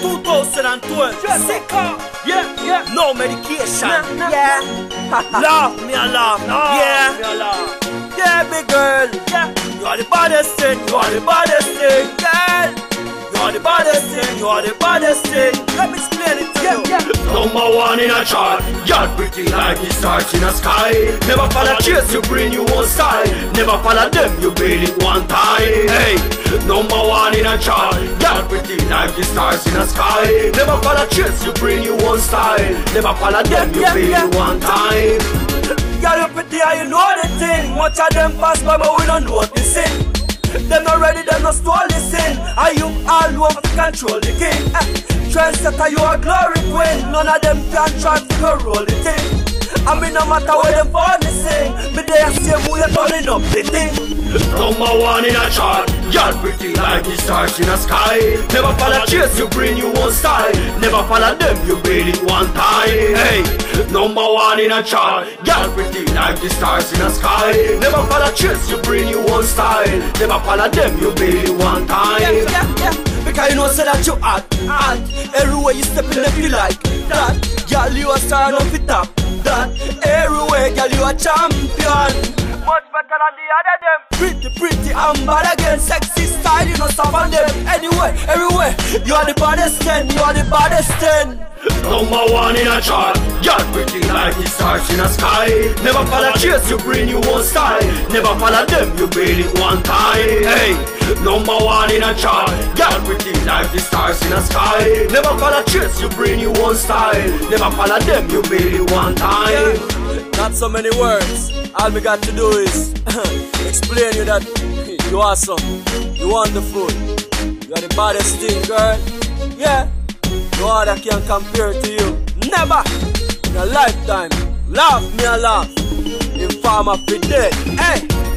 2012. Jessica. Yeah, yeah. No medication. Yeah. Laugh me a laugh. Yeah. me Yeah, big girl. Yeah. You are the baddest thing. You are the baddest thing, girl. You are the baddest thing. You are the baddest thing. Let me explain it to Yeah, you. yeah. Number one in a chart, you're pretty like the stars in the sky. Never follow chase, you bring you one style. Never follow them, you build it one time. Hey, number one in a chart, you're pretty like the stars in the sky. Never follow chase, you bring you one style. Never follow them, you Yeah, build yeah. it one time. Girl, you pretty and you know the thing. Much of them pass by, but we don't know notice it. Them not ready, them not stole the sin. Are you all over to control the king? Eh. Trendsetter, you a glory queen. None of them can try to control the thing. I mean, no matter where them born the sing. Me they a same way you turning up the thing. Number one in a chart, you're pretty like the stars in the sky. Never follow chase, you bring you one style. Never follow them, you build it one time. Hey, number one in a chart, you're pretty like the stars in the sky. Never follow chase, you bring you one style. Never follow them, you build it one time. Yeah, yeah, yeah. Because you know say that you hot, hot. Everywhere you step in, feel like that. Girl, you a star, no fit top. That everywhere, girl, you a champion. Much better than the other them. Pretty, pretty, and bad again. Sexy style, you know, stop on them. Anywhere, everywhere, you are the baddest ten. You are the baddest ten. Number one in a chart, you're pretty like the stars in the sky. Never follow chase, you bring you one style. Never follow them, you build it one time. Hey, number one in a chart, you're pretty like the stars in the sky. Never follow chase, you bring you one style. Never follow them, you build it one time. Not so many words. All we got to do is explain you that you're awesome, you wonderful, you are the baddest thing, girl. Yeah, no other can compare to you. Never in a lifetime. Laugh me a laugh. Informer for dead. Hey.